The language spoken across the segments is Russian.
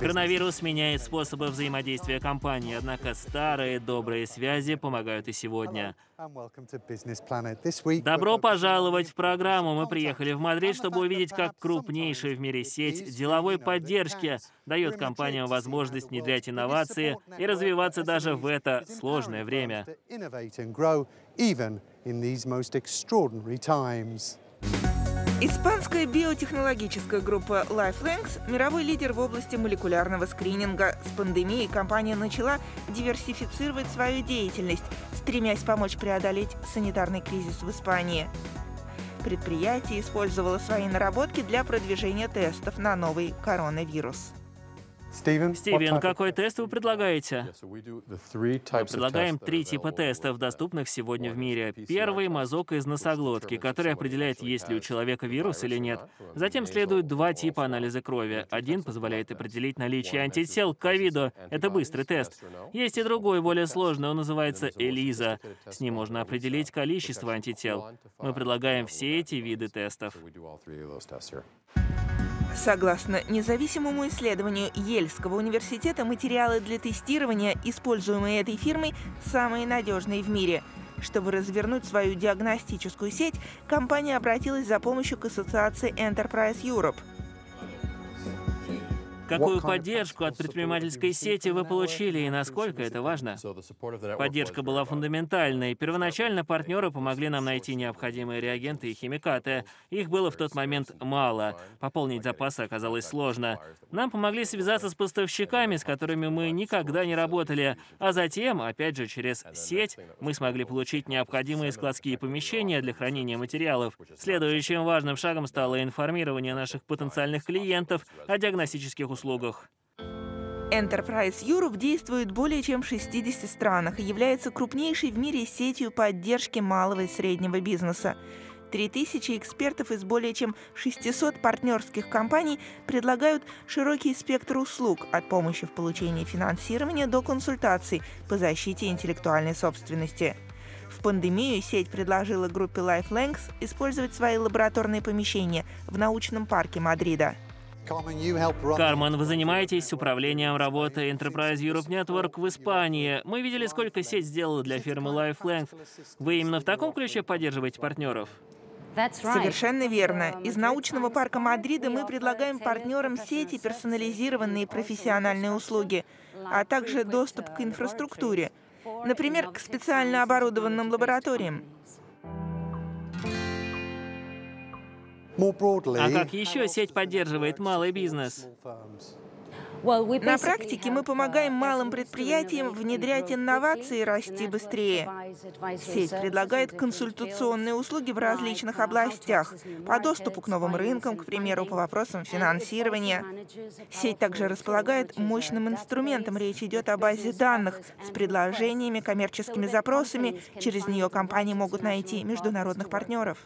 Коронавирус меняет способы взаимодействия компаний, однако старые добрые связи помогают и сегодня. Добро пожаловать в программу. Мы приехали в Мадрид, чтобы увидеть, как крупнейшая в мире сеть деловой поддержки дает компаниям возможность внедрять инновации и развиваться даже в это сложное время. Испанская биотехнологическая группа LifeLanks – мировой лидер в области молекулярного скрининга. С пандемией компания начала диверсифицировать свою деятельность, стремясь помочь преодолеть санитарный кризис в Испании. Предприятие использовало свои наработки для продвижения тестов на новый коронавирус. Стивен, of- какой тест вы предлагаете? Мы Предлагаем три типа тестов, доступных сегодня в мире. Первый — мазок из носоглотки, который определяет, есть ли у человека вирус или нет. Затем следуют два типа анализа крови. Один позволяет определить наличие антител к ковиду. Это быстрый тест. Есть и другой, более сложный, он называется ELISA. С ним можно определить количество антител. Мы предлагаем все эти виды тестов. Согласно независимому исследованию Ельского университета, материалы для тестирования, используемые этой фирмой, самые надежные в мире. Чтобы развернуть свою диагностическую сеть, компания обратилась за помощью к ассоциации Enterprise Europe. Какую поддержку от предпринимательской сети вы получили и насколько это важно? Поддержка была фундаментальной. Первоначально партнеры помогли нам найти необходимые реагенты и химикаты. Их было в тот момент мало. Пополнить запасы оказалось сложно. Нам помогли связаться с поставщиками, с которыми мы никогда не работали. А затем, опять же, через сеть мы смогли получить необходимые складские помещения для хранения материалов. Следующим важным шагом стало информирование наших потенциальных клиентов о диагностических услугах. Enterprise Europe действует более чем в 60 странах и является крупнейшей в мире сетью поддержки малого и среднего бизнеса. 3000 экспертов из более чем 600 партнерских компаний предлагают широкий спектр услуг от помощи в получении финансирования до консультаций по защите интеллектуальной собственности. В пандемию сеть предложила группе LifeLanks использовать свои лабораторные помещения в научном парке Мадрида. Кармен, вы занимаетесь управлением работы Enterprise Europe Network в Испании. Мы видели, сколько сеть сделала для фирмы LifeLength. Вы именно в таком ключе поддерживаете партнеров? Совершенно верно. Из научного парка Мадрида мы предлагаем партнерам сети персонализированные профессиональные услуги, а также доступ к инфраструктуре, например, к специально оборудованным лабораториям. А как еще сеть поддерживает малый бизнес? На практике мы помогаем малым предприятиям внедрять инновации и расти быстрее. Сеть предлагает консультационные услуги в различных областях, по доступу к новым рынкам, к примеру, по вопросам финансирования. Сеть также располагает мощным инструментом. Речь идет о базе данных с предложениями, коммерческими запросами. Через нее компании могут найти международных партнеров.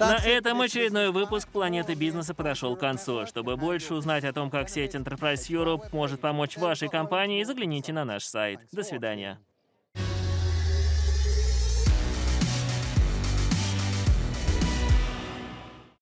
На этом очередной выпуск «Планеты бизнеса» подошел к концу. Чтобы больше узнать о том, как сеть Enterprise Europe может помочь вашей компании, загляните на наш сайт. До свидания.